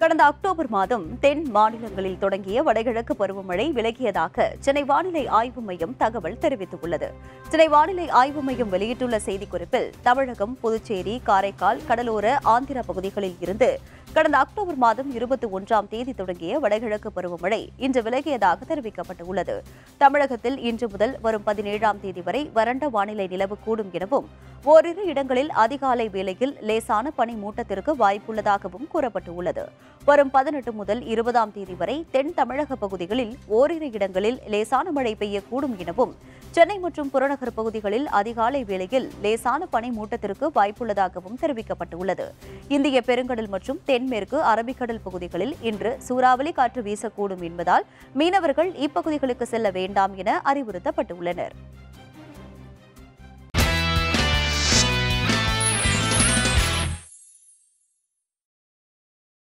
கடந்த அக்டோபர் மாதம் தென் மாநிலங்களில் தொடங்கிய வடகிழக்கு பருவமழை விலகியதாக சென்னை வானிலை ஆய்வு மையம் தகவல் தெரிவித்துள்ளது. சென்னை வானிலை ஆய்வு மையம் வெளியிட்டுள்ள செய்திக்குறிப்பில் தமிழகம் புதுச்சேரி காரைக்கால் கடலோர ஆந்திர பகுதிகளில் இருந்து கடந்த அக்டோபர் மாதம் இருபத்தி ஒன்றாம் தேதி தொடங்கிய வடகிழக்கு பருவமழை இன்று விலகியதாக தெரிவிக்கப்பட்டுள்ளது. தமிழகத்தில் இன்று முதல் வரும் பதினேழாம் தேதி வரை வறண்ட வானிலை நிலவக்கூடும் எனவும் ஓரிரு இடங்களில் அதிகாலை வேளையில் லேசான பனி மூட்டத்திற்கு வாய்ப்புள்ளதாகவும் கூறப்பட்டுள்ளது. வரும் பதினெட்டு முதல் இருபதாம் தேதி வரை தென் தமிழக பகுதிகளில் ஓரிரு இடங்களில் லேசான மழை பெய்யக்கூடும் எனவும் சென்னை மற்றும் புறநகர் பகுதிகளில் அதிகாலை வேளையில் லேசான பனை மூட்டத்திற்கு வாய்ப்புள்ளதாகவும் தெரிவிக்கப்பட்டுள்ளது. இந்திய பெருங்கடல் மற்றும் தென்மேற்கு அரபிக்கடல் பகுதிகளில் இன்று சூறாவளி காற்று வீசக்கூடும் என்பதால் மீனவர்கள் இப்பகுதிகளுக்கு செல்ல வேண்டாம் என அறிவுறுத்தப்பட்டுள்ளனர்.